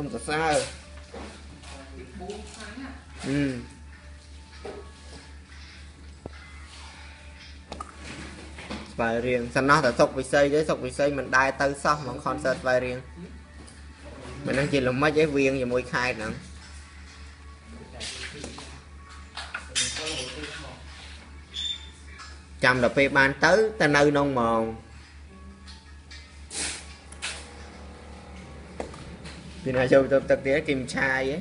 សូមសរសើរអឺស្វាយរៀងសំណោះតែសុកវិស័យទេសុកវិស័យមិនដែរទៅសោះហ្មង concert ស្វាយរៀងមិនដឹងជាល្មិចឯងវៀងជាមួយខេតហ្នឹងចាំដល់ពេលបានទៅតែនៅក្នុងហ្មង này là tôi tập tế kiểm chai ấy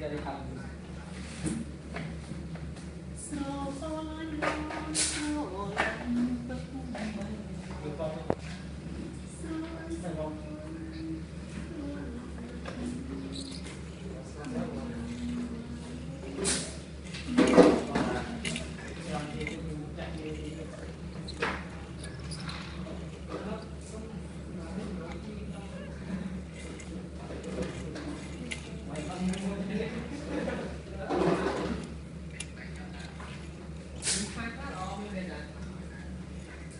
Get it.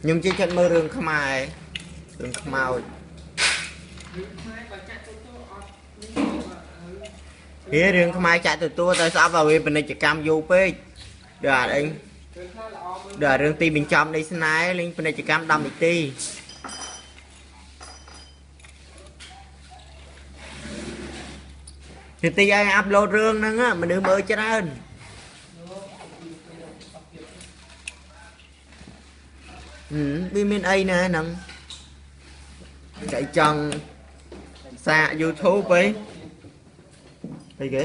nhưng chỉ chân mơ rừng khmai rừng khmao ចិត្តមើលរឿងខ្មែររឿងខ្មោចហេរឿងខ្មែរចាក់ទទួលទៅស្អប់ឲ្យវាពាណិជ្ជកម្មយូរពេកដល់អត់អីដល់រឿងទីបញ្ចប់នៃស្នេហ៍លេងពាណិជ្ជកម្ម10នាទីនាទីឲ្យអាប់ឡូតរឿងហ្នឹង á, មនុស្សមើលច្រើនហឹមវាមានអីណាហ្នឹងចៃចង់ សាក YouTube អីអីគេ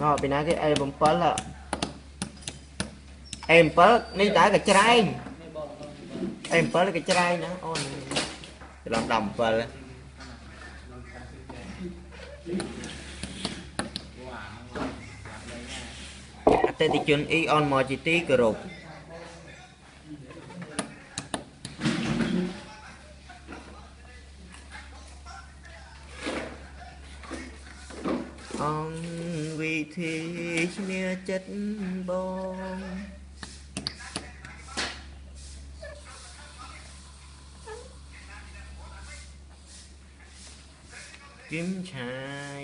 អូពីណាគេ A7 ហ៎ A7 នេះតើកច្រែង A7 កច្រែងណាអូនច្រឡំ17អតិថិជន E on មកជាទីគោរព con vì thế mía chất bông kiếm trai.